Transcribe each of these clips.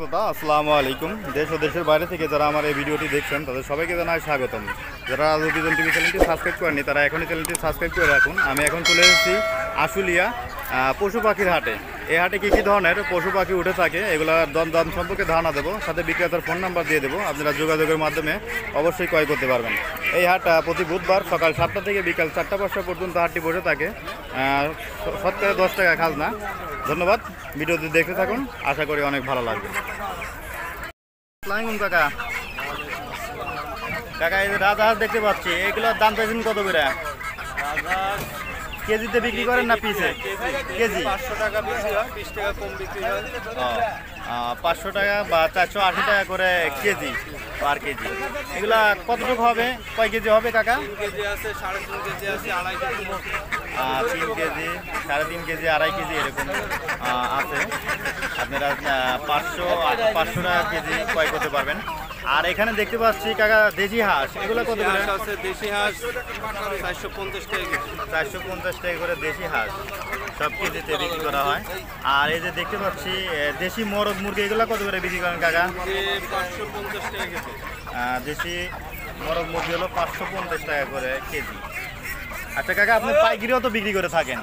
আসসালামু আলাইকুম। দেশ ও দেশের বাইরে থেকে যারা আমার এই ভিডিওটি দেখছেন, তাদের সবাইকে জানাই স্বাগতম। যারা রাজনীতি টিভি চ্যানেলটি সাবস্ক্রাইব করেনি তারা এখনই চ্যানেলটি সাবস্ক্রাইব করে রাখুন। আমি এখন চলে এসেছি আশুলিয়া পশু পাখির হাটে। এই হাটে কী কী ধরনের পশু পাখি উঠে থাকে? এগুলোর দম দাম সম্পর্কে ধারণা দেবো। সাথে বিক্রেতার ফোন নাম্বার দিয়ে দেবো। আপনারা যোগাযোগের মাধ্যমে অবশ্যই ক্রয় করতে পারবেন। এই হাট প্রতি বুধবার সকাল সাতটা থেকে বিকাল চারটা পাঁচটা পর্যন্ত হাটটি বসে থাকে। শতকরা দশ টাকা খাজনা। ধন্যবাদ। ভিডিওটি দেখতে থাকুন। আশা করি অনেক ভালো লাগবে। কাকা। কাকা, এই রাজাহাঁস দেখতে পাচ্ছি। এগুলোর দাম চাইছেন কত করে? কেজিতে বিক্রি করেন না পিসে? কেজি? পাঁচশো টাকা বেশি হয় বিশ টাকা কম বিক্রি হয়। ও, পাঁচশো টাকা বা চারশো আশি টাকা করে কেজি পার কেজি। এগুলা কতটুকু হবে? কয় কেজি হবে কাকা? তিন কেজি আছে সাড়ে তিন কেজি আছে আড়াই কেজি। তিন কেজি সাড়ে তিন কেজি আড়াই কেজি এরকম আছে। আপনারা পাঁচশো পাঁচশো টাকা কেজি ক্রয় করতে পারবেন। আর এখানে দেখতে পাচ্ছি কাকা দেশি হাঁস। এগুলো কত করে? আছে দেশি হাঁস চারশো পঞ্চাশ টাকা কেজি। চারশো পঞ্চাশ টাকা করে দেশি হাঁস। সব কেজিতে বিক্রি করা হয়। আর এই যে দেখতে পাচ্ছি দেশি মরদ মুরগি এগুলো কত করে বিক্রি করেন কাকা? যে পাঁচশো পঞ্চাশ টাকা কেজি। দেশি মরদ মুরগি হলো পাঁচশো পঞ্চাশ টাকা করে কেজি। আচ্ছা কাকা আপনি পাইকারিও তো বিক্রি করে থাকেন।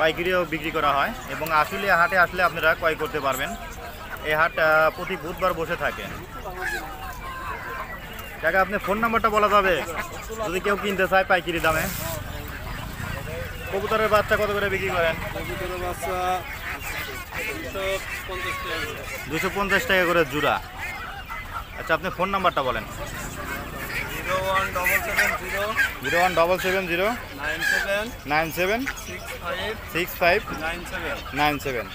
পাইকারিও বিক্রি করা হয়। এবং আসলে হাটে আসলে আপনারা ক্রয় করতে পারবেন। এই হাট প্রতি বুধবার বসে থাকে। কাকা আপনি ফোন নাম্বারটা বলা যাবে? যদি কেউ কিনতে চায় পাইকারি দামে। কবুতরের বাচ্চা কত করে বিক্রি করেন? কবুতরের বাচ্চা দুশো পঞ্চাশ টাকা। কেজি দুশো পঞ্চাশ টাকা করে জুড়া। আচ্ছা আপনি ফোন নাম্বারটা বলেন। Zero one double seven zero zero one double seven zero nine seven nine seven six five six five nine seven nine seven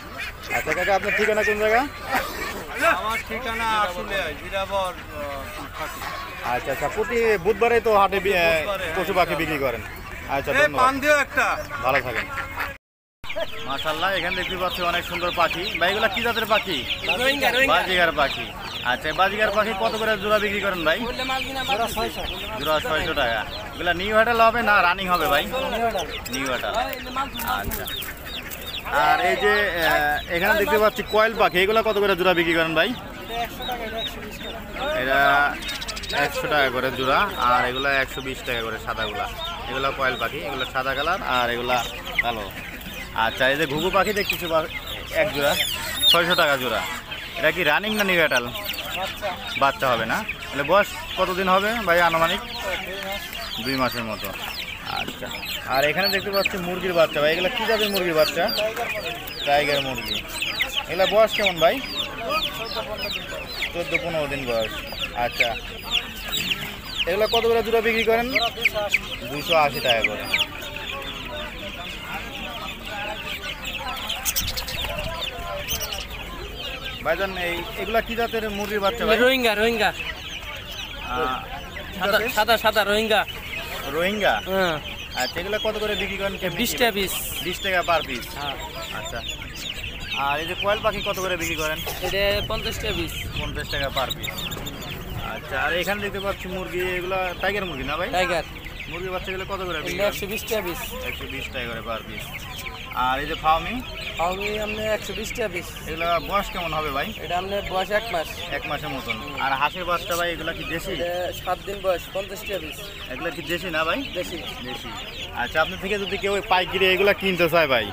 আচ্ছা কাকা আপনার ঠিকানা কোন জায়গা? আমার ঠিকানা আসলে জিরাবর আচ্ছা আচ্ছা প্রতি বুধবারে তো হাটে হ্যাঁ, পশু পাখি বিক্রি করেন। আচ্ছা এ ধন্যবাদ। একটা। ভালো থাকেন। মাশাল্লাহ এখানে দেখতে পাচ্ছি অনেক সুন্দর পাখি। বা এগুলা কি জাতের পাখি? বাজিগার পাখি। আচ্ছা বাজিগার পাখি কত করে জোড়া বিক্রি করেন ভাই? জোড়া ছয়শো। টাকা। এগুলা নিউ হাটাল হবে না রানিং হবে ভাই? নিউ হাটাল আচ্ছা। আর এই যে এখানে দেখতে পাচ্ছি কয়েল পাখি এগুলা কত করে জোড়া বিক্রি করেন ভাই? এটা একশো টাকা করে জোড়া আর এগুলা একশো বিশ টাকা করে সাদাগুলা। এগুলা কয়েল পাখি এগুলো সাদা কালার আর এগুলা কালো। আচ্ছা এই যে ঘুঘু পাখি দেখতেছি এক জোড়া ছয়শো টাকা জোড়া। এটা কি রানিং না নিউ এটাল বাচ্চা হবে না? তাহলে বয়স কতদিন হবে ভাই আনুমানিক? দুই মাসের মতো। আচ্ছা। আর এখানে দেখতে পাচ্ছি মুরগির বাচ্চা ভাই। এগুলো কী জাতের মুরগির বাচ্চা? টাইগার মুরগি। এগুলো বয়স কেমন ভাই? চোদ্দ পনেরো দিন বয়স। আচ্ছা। এগুলো কত করে দুটো বিক্রি করেন? দুশো আশি টাকা করে। ভাইজান এই এগুলা কি জাতের মুরগির বাচ্চা ভাই? রোহিঙ্গা রোহিঙ্গা। সাদা সাদা সাদা রোহিঙ্গা। রোহিঙ্গা? হ্যাঁ। আচ্ছা এগুলো কত করে বিক্রি করেন কেমনি বিশ টাকা পিস বিশ টাকা পার পিস হ্যাঁ। আচ্ছা। আর এই যে কোয়েল পাখি কত করে বিক্রি করেন? এটা পঞ্চাশ টাকা পিস পঞ্চাশ টাকা পার পিস আচ্ছা আর এখানে দেখতে পাচ্ছি মুরগি এগুলো টাইগার মুরগি না ভাই? টাইগার মুরগি বাচ্চাগুলো কত করে একশো বিশ টাকা পিস একশো বিশ টাকা করে পার পিস আর এই যে ফার্মি আমি আপনি একশো বিশ টাকা পিস এগুলো বয়স কেমন হবে ভাই? এটা আপনার বয়স এক মাস। এক মাসের মতন। আর হাঁসের বাচ্চা ভাই এগুলো কি দেশি? সাত দিন বয়স পঞ্চাশ টাকা পিস এগুলো কি দেশি না ভাই? বেশি দেশি। আচ্ছা আপনি থেকে যদি কেউ পাইকিরি এগুলো কিনতে চায় ভাই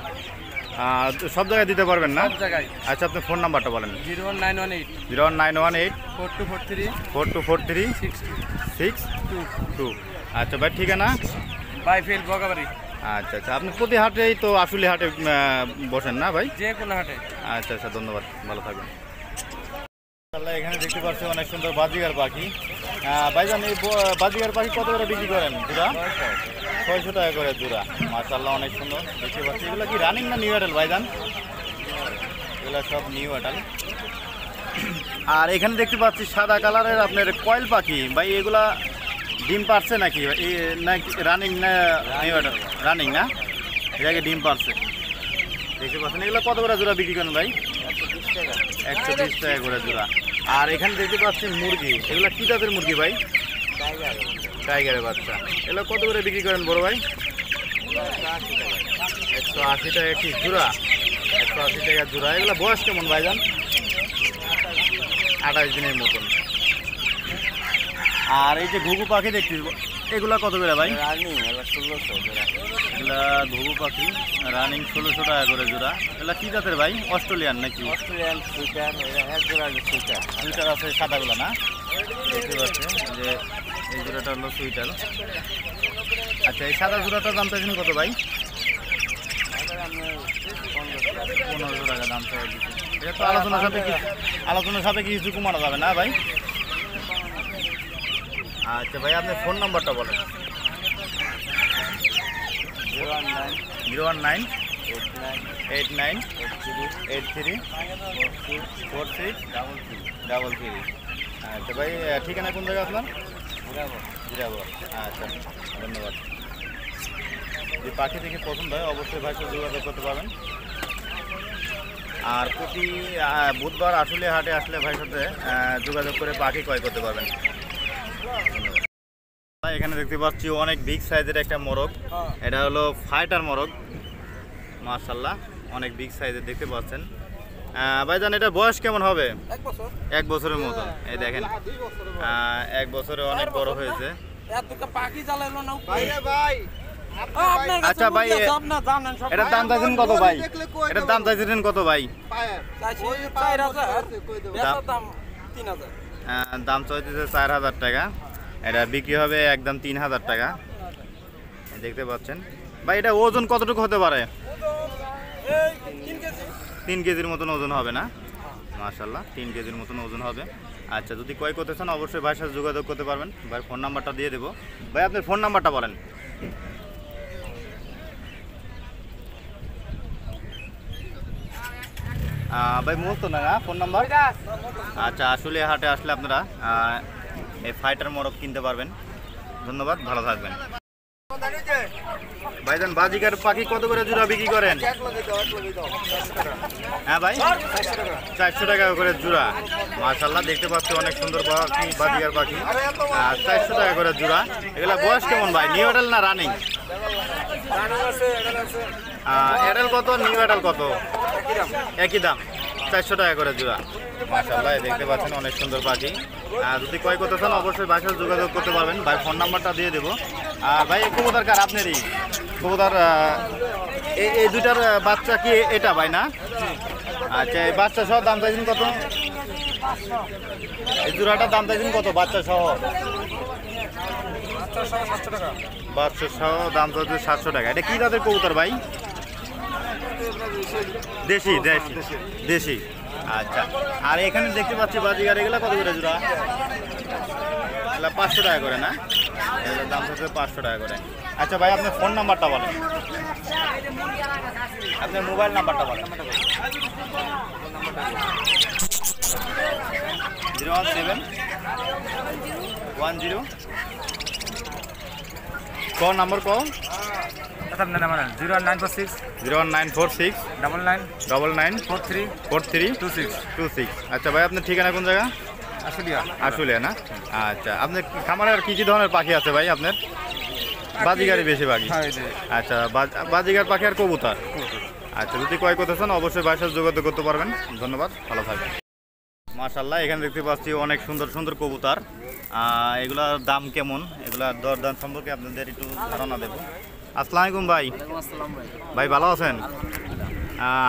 সব জায়গায় দিতে পারবেন না? সব জায়গায়। আচ্ছা আপনি ফোন নাম্বারটা বলেন। Zero one nine one eight. Zero one nine one eight. Four two four three. Four two four three. Six six two two. আচ্ছা ভাই ঠিকানা? বাইফেল বগাবাড়ি। আচ্ছা আচ্ছা। আপনি প্রতি হাটেই তো আসলে হাটে বসেন না ভাই? যে কোনো হাটে। আচ্ছা আচ্ছা ধন্যবাদ। ভালো থাকবেন। এখানে দেখতে পাচ্ছি অনেক সুন্দর বাজিগার পাখি। ভাইজান এই বাজিগার পাখি কত করে বিক্রি করেন জোড়া ছয়শো টাকা করে জোড়া মার্শাল্লাহ অনেক সুন্দর। দেখতে পাচ্ছি। এগুলো কি রানিং না নিউ অ্যাডাল ভাইজান? এগুলো সব নিউ অ্যাডাল আর এখানে দেখতে পাচ্ছি সাদা কালারের আপনার কয়েল পাখি। ভাই এগুলা ডিম পারছে নাকি? নাকি রানিং না রানিং না? এটাকে ডিম পারছে। দেখতে পাচ্ছেন, এগুলো কত করে জোড়া বিক্রি করেন ভাই? একশো বিশ টাকা করে জোড়া। আর এখানে দেখতে পাচ্ছি মুরগি। এগুলো কী জাতের মুরগি ভাই? টাইগারের বাচ্চা। এগুলো কত করে বিক্রি করেন বড় ভাই? একশো আশি টাকা কি জোড়া? একশো আশি টাকা জোড়া। এগুলো বয়স কেমন ভাইজান? আঠাশ দিনের মতন। আর এই যে ঘুঘু পাখি দেখছি এগুলা কত করে ভাই? রানিং ষোলোশো এগুলা ঘুঘু পাখি রানিং ষোলোশো টাকা করে জোড়া। এগুলা কি জাতের ভাই? অস্ট্রেলিয়ান নাকি? অস্ট্রেলিয়ান সুইটার এক জোড়া সুইটার। সুইটার আছে সাদাগুলো না? দেখতে পাচ্ছেন যে এই জোড়াটা হলো সুইটার। আচ্ছা এই সাদা জোড়াটার দাম চাইছেন কত ভাই? পনেরোশো টাকা দাম চাই দিচ্ছে এটা তো আলোচনার সাথে কি আলোচনার সাথে কিছু কমানো যাবে না ভাই? আচ্ছা ভাই আপনার ফোন নাম্বারটা বলেন। Zero one nine zero one nine eight nine eight nine eight three eight three four six double three double three আচ্ছা ভাই ঠিকানা কোন জায়গা আপনার? জিরাবো। আচ্ছা ধন্যবাদ। যদি পাখি দেখে পছন্দ হয় অবশ্যই ভাই সাথে যোগাযোগ করতে পারবেন। আর প্রতি বুধবার আসলে হাটে আসলে ভাইয়ের সাথে যোগাযোগ করে পাখি ক্রয় করতে পারবেন। এখানে দেখতে পাচ্ছি অনেক বিগ সাইজের একটা মোরগ। এটা হলো ফাইটার মোরগ। মার্শাল্লাহ অনেক বিগ সাইজের দেখতে পাচ্ছেন। আহ, ভাইজান এটা বয়স কেমন হবে? এক বছরের মতো। এই দেখেন। আহ, এক বছরে অনেক বড় হয়েছে। ভাই। আচ্ছা ভাই, এটার দাম চাইছেন কত ভাই? এটার দাম কত ভাই? দাম দাম চাইতেছে চার হাজার টাকা। এটা বিক্রি হবে একদম তিন হাজার টাকা। দেখতে পাচ্ছেন। ভাই, এটা ওজন কতটুকু হতে পারে? তিন কেজির মতন ওজন হবে না? মাশাল্লাহ তিন কেজির মতন ওজন হবে। আচ্ছা যদি ক্রয় করতে চান, অবশ্যই ভাইয়ের সাথে যোগাযোগ করতে পারবেন। ভাই ফোন নাম্বারটা দিয়ে দেবো। ভাই, আপনার ফোন নাম্বারটা বলেন। ভাই মুহূর্ত না ফোন নাম্বার? আচ্ছা আসলে হাটে আসলে আপনারা এই ফাইটার মোরগ কিনতে পারবেন। ধন্যবাদ, ভালো থাকবেন। ভাইজান, বাজিকার পাখি কত করে জোড়া বিক্রি করেন? হ্যাঁ ভাই? চারশো টাকা করে জোড়া। মাশাল্লাহ দেখতে পাচ্ছি অনেক সুন্দর পাখি, বাজিকার পাখি। আর চারশো টাকা করে জোড়া। এগুলা বয়স কেমন, ভাই? নিউ এডাল না রানিং এডাল কত নিউ এডাল কত? একই দাম? চারশো টাকা করে জোড়া। মাশাল্লাহ দেখতে পাচ্ছেন অনেক সুন্দর পাখি। আর যদি ক্রয় করতে চান, অবশ্যই বাসায় যোগাযোগ করতে পারবেন। ভাই, ফোন নাম্বারটা দিয়ে দেবো। আর ভাই কবুতর কার? আপনারই? কবুতর এই দুটার বাচ্চা কি এটা ভাই না? আচ্ছা এই বাচ্চা সহ দাম চাইছেন কত? এই জোড়াটার দাম চাইছেন কত? বাচ্চা সহ বাচ্চা সহ দাম চাইছে সাতশো টাকা। এটা কি জাতের কবুতর ভাই? দেশি দেশি দেশি। আচ্ছা। আর এখানে দেখতে পাচ্ছি বাজিগার এগুলো কত করে জোড়া? এগুলো পাঁচশো টাকা করে, না? দাম হচ্ছে পাঁচশো টাকা করে। আচ্ছা ভাই, আপনার ফোন নাম্বারটা বলেন। আপনার মোবাইল নাম্বারটা বলেন। Zero one seven one zero. ক নম্বর ক আপনার number zero nine four six. Zero one nine four six. Double nine. Double nine. Four three. Four three. Two six. Two six. আচ্ছা ভাই আপনার ঠিকানা কোন জায়গা? আসলিয়া আসলে না? আচ্ছা আপনার খামারে আর কি কি ধরনের পাখি আছে ভাই আপনার? বাজিগারি বেশি পাখি হ্যাঁ আচ্ছা বাজ- বাজিগার পাখি আর কবুতর? আচ্ছা যদি ক্রয় করতে চান অবশ্যই বাসার যোগাযোগ করতে পারবেন। ধন্যবাদ ভালো থাকবেন। মাশাল্লাহ এখানে দেখতে পাচ্ছি অনেক সুন্দর সুন্দর কবুতর। এগুলার দাম কেমন? এগুলার দর দাম সম্পর্কে আপনাদের একটু ধারণা দেবো। আসসালামু আলাইকুম ভাই আসসালাম ভাই। ভালো আছেন?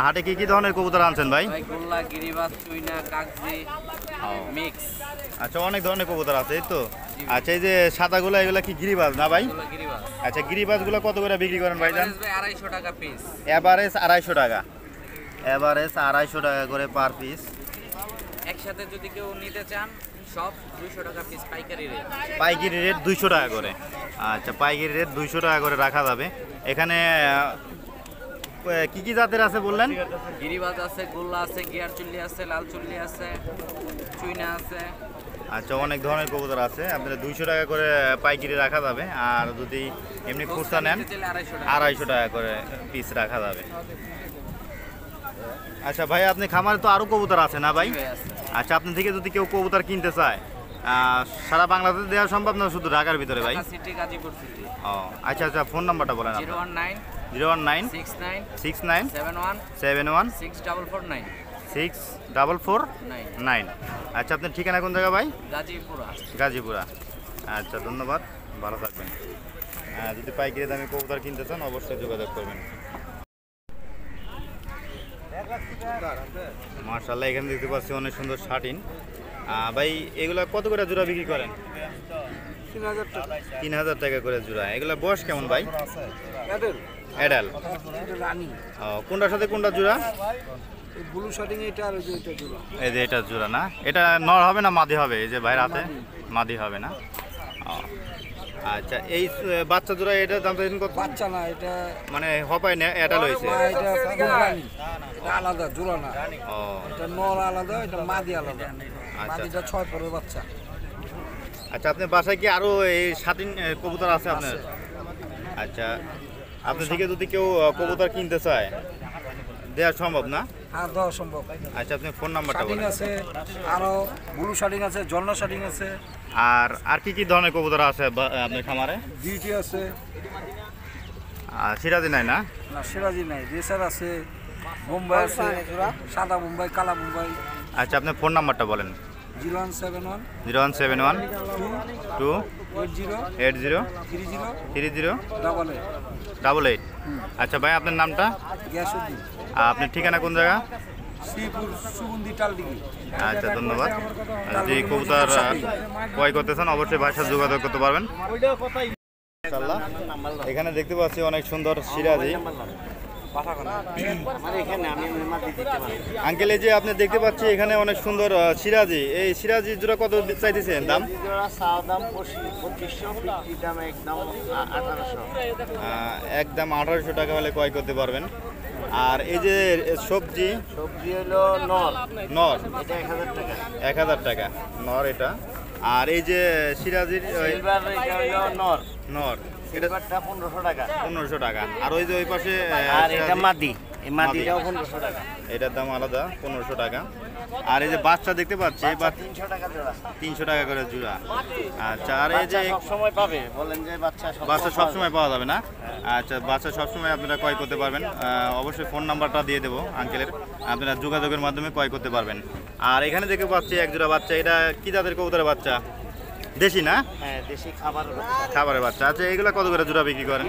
হাটে কি কি ধরনের কবুতর আনছেন ভাই? আচ্ছা অনেক ধরনের কবুতর আছে এই তো? আচ্ছা এই যে সাদাগুলো এগুলো কি গিরিবাজ না ভাই? আচ্ছা গিরিবাজগুলো কত করে বিক্রি করেন ভাই আড়াইশো টাকা পিস এভারেজ আড়াইশো টাকা। এভারেজ আড়াইশো টাকা করে পার পিস একসাথে যদি কেউ নিতে চান সব দুইশো টাকা পিস পাইকারি রেট পাইকারি রেট দুইশো টাকা করে। আচ্ছা পাইকারি রেট দুইশো টাকা করে রাখা যাবে। এখানে কি কি জাতের আছে বললেন? গিরিবাজ আছে গোল্লা আছে গিয়ার চুল্লি আছে লাল চুল্লি আছে চুইনা আছে। আচ্ছা অনেক ধরনের কবুতর আছে। আপনারা দুইশো টাকা করে পাইকারি রাখা যাবে। আর যদি এমনি খুচরা নেন আড়াইশো টাকা। করে পিস রাখা যাবে। আচ্ছা ভাই আপনি খামারে তো আরও কবুতর আছে না ভাই? আছে। আচ্ছা আপনি থেকে যদি কেউ কবুতর কিনতে চায় সারা বাংলাদেশ দেওয়া সম্ভব না শুধু ঢাকার ভিতরে ভাই? সিটি গাজীপুর সিটি ও আচ্ছা আচ্ছা ফোন নাম্বারটা বলেন zero one nine zero one nine six nine six nine seven one seven one six double four nine. Six double four nine. আচ্ছা আপনার ঠিকানা কোন জায়গা ভাই? গাজীপুরা। গাজীপুরা। আচ্ছা ধন্যবাদ ভালো থাকবেন। যদি পাইকারি দামে কবুতর কিনতে চান অবশ্যই যোগাযোগ করবেন। মার্শাল্লাহ এখানে দেখতে পাচ্ছি অনেক সুন্দর শার্টিন ভাই, এগুলা কত করে জোড়া বিক্রি করেন? তিন হাজার টাকা করে জোড়া। এগুলা বয়স কেমন ভাই? অ্যাডাল ও, কোনটার সাথে কোনটা জোড়া? এটা এই যে এটা জোড়া না? এটা নর হবে না, মাদি হবে? এই যে ভাইয়ের হাতে মাদি হবে না? আচ্ছা এই বাচ্চা জোড়া এটার দাম চাইছেন কত? বাচ্চা না এটা মানে হপায় না এটা লইছে? এটা আলাদা জোড়া না ও। এটা নর আলাদা এটা মাদি আলাদা। আচ্ছা। মাদিটা ছয় পরের বাচ্চা। আচ্ছা আপনার বাসায় কি আরও এই স্বাধীন কবুতর আছে আপনার? আচ্ছা আপনার থেকে যদি কেউ কবুতর কিনতে চায় দেওয়া সম্ভব না? হ্যাঁ দেওয়া সম্ভব। আচ্ছা আপনি ফোন নাম্বারটা বলেন। আছে আরও ব্লু শার্টিং আছে জন্না শার্টিং আছে। আর আর কি কি ধরনের কবুতর আছে আপনার খামারে? বিউটি আছে। আর সিরাজি নাই না? না সিরাজি নাই। রেসার আছে বোম্বাই আছে সাদা বোম্বাই কালা বোম্বাই। আচ্ছা আপনার ফোন নাম্বারটা বলেন। Zero one seven one zero one seven one two eight zero eight zero three zero three zero double eight. Double eight. আচ্ছা ভাই আপনার নামটা? গ্যাস উদ্দিন আর আপনার ঠিকানা কোন জায়গা? আচ্ছা ধন্যবাদ। যদি কবুতর ক্রয় করতে চান অবশ্যই সাথে যোগাযোগ করতে পারবেন। এখানে দেখতে পাচ্ছি অনেক সুন্দর সিরাজি। আঙ্কেল এই যে আপনি দেখতে পাচ্ছি এখানে অনেক সুন্দর সিরাজি। এই সিরাজি জোড়া কত চাইতেছেন? দাম? একদম আঠারোশো টাকা হলে ক্রয় করতে পারবেন। আর এই যে সবজি? সবজি হলো নর। নর। এটা এক হাজার টাকা। এক হাজার টাকা। নর এটা। আর এই যে সিরাজির নর। নর। এটা সিলভারটা পনেরোশো টাকা। পনেরোশো টাকা। আর ওই যে ওই পাশে আর এটা মাদি। এই মাদিটাও পনেরোশো টাকা। এটার দাম আলাদা পনেরোশো টাকা। আর এই যে বাচ্চা দেখতে পাচ্ছি তিনশো টাকা করে জোড়া। আচ্ছা আর এই যে সময় পাবে বলেন যে বাচ্চা বাচ্চা সবসময় পাওয়া যাবে না? আচ্ছা বাচ্চা সবসময় আপনারা ক্রয় করতে পারবেন। অবশ্যই ফোন নাম্বারটা দিয়ে দেবো আঙ্কেলের। আপনারা যোগাযোগের মাধ্যমে ক্রয় করতে পারবেন। আর এখানে দেখতে পাচ্ছি এক জোড়া বাচ্চা এটা কি জাতের কবুতরের বাচ্চা? দেশি না? হ্যাঁ দেশি খাবার খাবারের বাচ্চা। আচ্ছা এগুলো কত করে জোড়া বিক্রি করেন?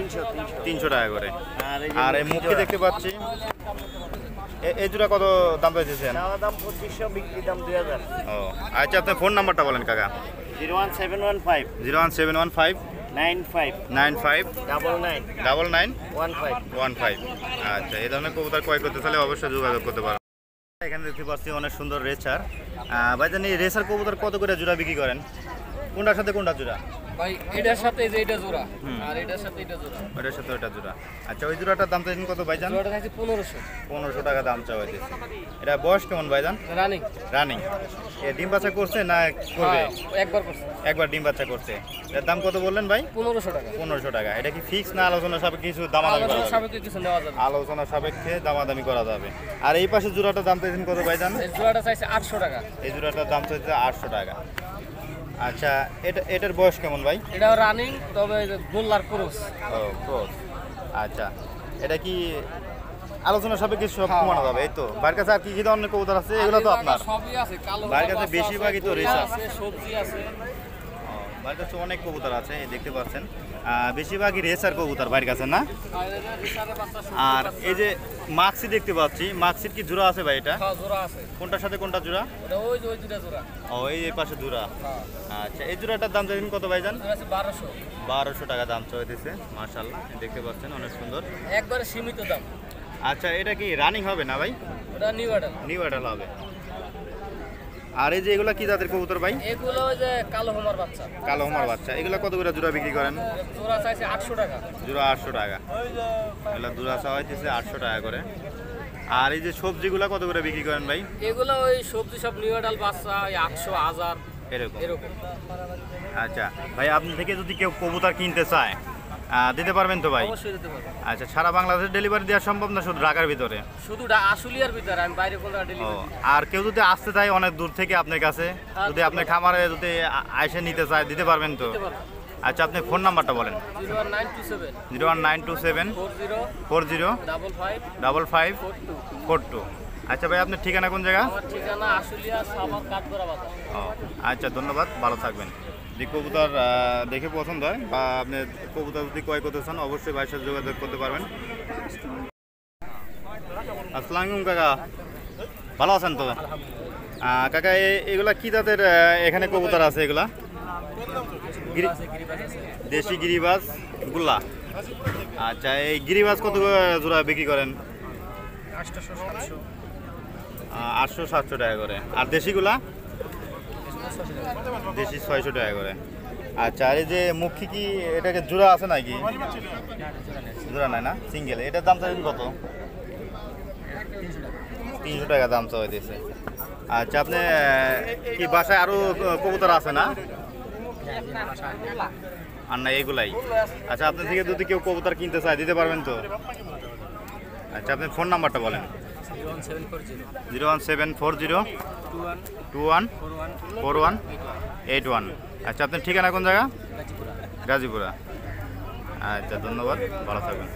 তিনশো টাকা করে। আর এই মুখটি দেখতে পাচ্ছি এই জোড়া কত দাম পাইতেছেন চাওয়া দাম পঁচিশশো বিক্রি দাম দুই হাজার। ও আচ্ছা আপনার ফোন নাম্বারটা বলেন কাকা। Zero one seven one five. Zero one seven one five. Nine five. Nine five. Double nine. Double nine. One five. One five. আচ্ছা এই ধরনের কবুতর ক্রয় করতে চাইলে অবশ্যই যোগাযোগ করতে পারো। এখানে দেখতে পাচ্ছি অনেক সুন্দর রেসার। ভাইজান এই রেসার কবুতর কত করে জোড়া বিক্রি করেন? কোনটার সাথে কোনটা জোড়া? ভাই এটার সাথে যে এটা জোড়া। আর এটার সাথে এটা জোড়া। ওইটার সাথে ওইটা জোড়া। আচ্ছা ওই জোড়াটার দাম চাইছেন কত ভাইজান? জোড়াটা থাকছে পনেরোশো। পনেরোশো টাকা দাম চাওয়া হয়েছে। এটা বয়স কেমন ভাইজান? রানিং। রানিং। এ ডিম বাচ্চা করছে না করবে? একবার করছে। একবার ডিম বাচ্চা করছে। এর দাম কত বললেন ভাই? পনেরোশো টাকা। পনেরোশো টাকা। এটা কি ফিক্স না আলোচনা সাপেক্ষে কিছু দামাদামি করা আলোচনা যাবে? সাপেক্ষে কিছু নেওয়া যাবে। আলোচনা সাপেক্ষে দামাদামি করা যাবে। আর এই পাশে জোড়াটার দাম চাইছেন কত ভাইজান? এই জোড়াটা চাইছে আটশো টাকা। এই জোড়াটার দাম চাইছে আটশো টাকা। আচ্ছা এটা এটার বয়স কেমন ভাই? এটা রানিং তবে গোল্লার ক্রস। ও ক্রস। আচ্ছা এটা কি আলোচনা সাপেক্ষে সব কমানো যাবে এই তো? বাড়ির কাছে আর কি কি ধরনের কবুতর আছে? এগুলো তো আপনার। সবই আছে কালো বাড়ির কাছে বেশিরভাগই তো রেস আছে সবজি আছে। বাড়ির কাছে অনেক কবুতর আছে দেখতে পাচ্ছেন। বেশিরভাগই রেসার কবুতর বাড়ির কাছে না? আর এই যে মাক্সি দেখতে পাচ্ছি মাক্সির কি জোড়া আছে ভাই এটা? হ্যাঁ, কোনটার সাথে কোনটা জোড়া? ও এই পাশে জোড়া। হ্যাঁ। আচ্ছা এই জোড়াটার দাম চাইছেন কত ভাইজান? জোড়া আছে বারোশো। বারোশো টাকা দাম চাইতেছে মার্শাল্লাহ দেখতে পাচ্ছেন অনেক সুন্দর। একবারে সীমিত দাম। আচ্ছা এটা কি রানিং হবে না ভাই? New order. নিউ অ্যাডাল হবে। আর এই যে এগুলা কি জাতের কবুতর ভাই? এগুলো ওই যে কালো হোমার বাচ্চা। কালো হোমার বাচ্চা। এগুলা কত করে জোড়া বিক্রি করেন? জোড়া চাইছে আটশো টাকা। জোড়া আটশো টাকা। এগুলা জোড়া হইতেছে আটশো টাকা করে। আর এই যে সবজিগুলা কত করে বিক্রি করেন ভাই? এগুলো ওই সবজি সব নিউ অর্ডার বাচ্চা ওই আটশো হাজার এরকম। এরকম। আচ্ছা। ভাই আপনি থেকে যদি কেউ কবুতর কিনতে চায় দিতে পারবেন তো ভাই? অবশ্যই দিতে পারব আচ্ছা সারা বাংলাদেশে ডেলিভারি দেওয়া সম্ভব না শুধু ঢাকার ভিতরে? শুধু আশুলিয়ার ভিতরে আমি বাইরে কোনো ও ডেলিভারি আর কেউ যদি আসতে চায় অনেক দূর থেকে আপনার কাছে যদি আপনার খামারে যদি আইসে নিতে চায় দিতে পারবেন তো? দিতে পারব আচ্ছা আপনি ফোন নাম্বারটা বলেন। Zero one nine two seven. Zero one nine two seven. Four zero. Four zero. Double five. Double five. Four two. Four two আচ্ছা ভাই আপনার ঠিকানা কোন জায়গা? আমার ঠিকানা কাঠগড়া বাজার। ও আচ্ছা ধন্যবাদ ভালো থাকবেন। যদি কবুতর দেখে পছন্দ হয় বা আপনি কবুতর যদি ক্রয় করতে চান অবশ্যই ভাইয়ের সাথে যোগাযোগ করতে পারবেন। আসসালামু কাকা। ভালো আছেন তো? কাকা এগুলা কি জাতের এখানে কবুতর আছে এগুলা? দেশি গিরিবাজ গুল্লা। আচ্ছা এই গিরিবাজ কত জোড়া বিক্রি করেন? আটশো সাতশো। টাকা করে। আর দেশিগুলা দেশি ছয়শো টাকা করে। আচ্ছা এই যে মুখী কি এটাকে জোড়া আছে নাকি? জোড়া নাই না? সিঙ্গেল এটার দাম চাইছেন কত? তিনশো টাকা দাম দিয়েছে আচ্ছা আপনি কি বাসায় আরও কবুতর আছে না? আর না, এগুলাই। আচ্ছা আপনার থেকে যদি কেউ কবুতর কিনতে চায়, দিতে পারবেন তো? আচ্ছা আপনি ফোন নাম্বারটা বলেন। Zero one seven four zero. Two one. Four one eight one. আচ্ছা আপনার ঠিকানা কোন জায়গা? গাজীপুরা। আচ্ছা ধন্যবাদ। ভালো থাকবেন।